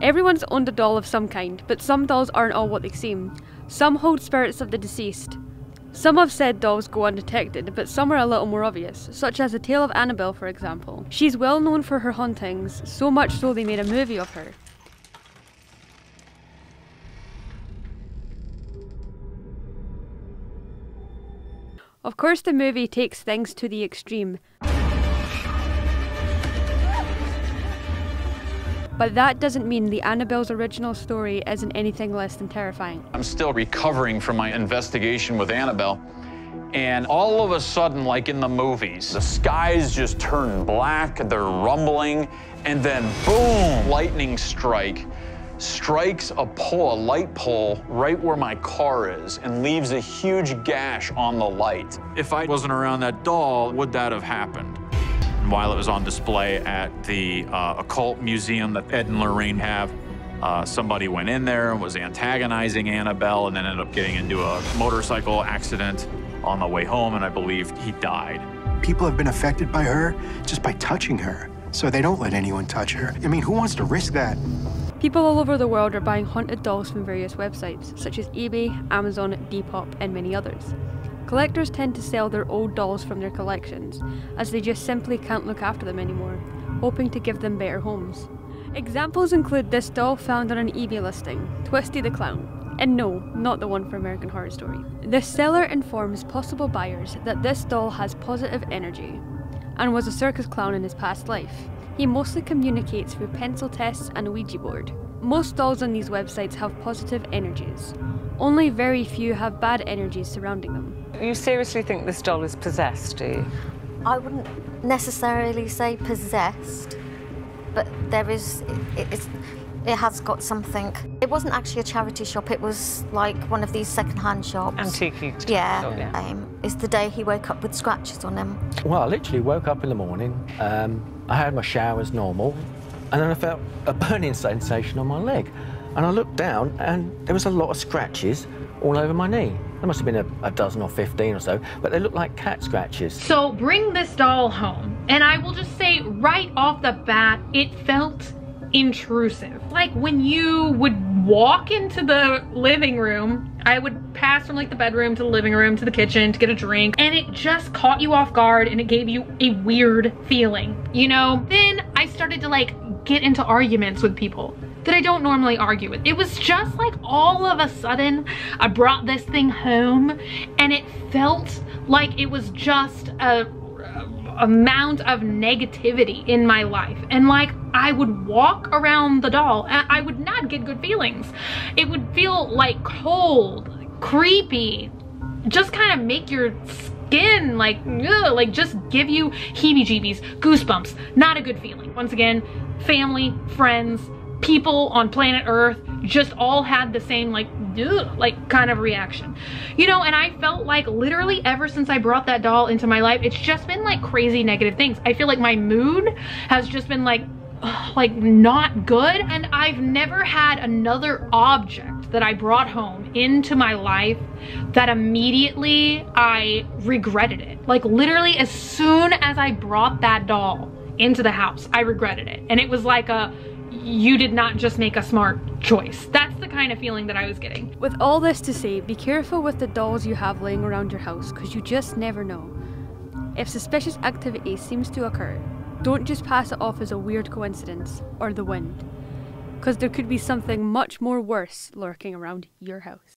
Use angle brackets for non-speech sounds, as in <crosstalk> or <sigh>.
Everyone's owned a doll of some kind, but some dolls aren't all what they seem. Some hold spirits of the deceased. Some have said dolls go undetected, but some are a little more obvious, such as the tale of Annabelle, for example. She's well known for her hauntings, so much so they made a movie of her. Of course, the movie takes things to the extreme. But that doesn't mean the Annabelle's original story isn't anything less than terrifying. I'm still recovering from my investigation with Annabelle. And all of a sudden, like in the movies, the skies just turn black, they're rumbling, and then boom, lightning strike strikes a pole, a light pole, right where my car is and leaves a huge gash on the light. If I wasn't around that doll, would that have happened? While it was on display at the uh, occult museum that Ed and Lorraine have, uh, somebody went in there and was antagonizing Annabelle and then ended up getting into a motorcycle accident on the way home, and I believe he died. People have been affected by her just by touching her, so they don't let anyone touch her. I mean, who wants to risk that? People all over the world are buying haunted dolls from various websites, such as eBay, Amazon, Depop, and many others. Collectors tend to sell their old dolls from their collections, as they just simply can't look after them anymore, hoping to give them better homes. Examples include this doll found on an eBay listing, Twisty the Clown, and no, not the one for American Horror Story. The seller informs possible buyers that this doll has positive energy and was a circus clown in his past life. He mostly communicates through pencil tests and a Ouija board. Most dolls on these websites have positive energies. Only very few have bad energies surrounding them. You seriously think this doll is possessed, do you? I wouldn't necessarily say possessed, but there is, it, it's, it has got something. It wasn't actually a charity shop, it was like one of these second-hand shops. Antique. Yeah. Doll, yeah. Um, it's the day he woke up with scratches on him. Well, I literally woke up in the morning. Um, I had my shower as normal, and then I felt a burning sensation on my leg. And I looked down, and there was a lot of scratches all over my knee. There must have been a, a dozen or 15 or so, but they looked like cat scratches. So bring this doll home, and I will just say right off the bat, it felt intrusive. Like when you would walk into the living room, I would pass from like the bedroom to the living room to the kitchen to get a drink, and it just caught you off guard and it gave you a weird feeling, you know? Then I started to like get into arguments with people that I don't normally argue with. It was just like all of a sudden I brought this thing home and it felt like it was just a amount of negativity in my life and like I would walk around the doll and I would not get good feelings. It would feel like cold, creepy, just kind of make your skin like ugh, like just give you heebie-jeebies, goosebumps, not a good feeling. Once again, family, friends, people on planet Earth just all had the same like like kind of reaction. You know, and I felt like literally ever since I brought that doll into my life, it's just been like crazy negative things. I feel like my mood has just been like <sighs> like not good and I've never had another object that I brought home into my life that immediately I regretted it. Like literally as soon as I brought that doll into the house, I regretted it. And it was like a you did not just make a smart choice. That's the kind of feeling that I was getting. With all this to say, be careful with the dolls you have laying around your house because you just never know. If suspicious activity seems to occur, don't just pass it off as a weird coincidence or the wind, because there could be something much more worse lurking around your house.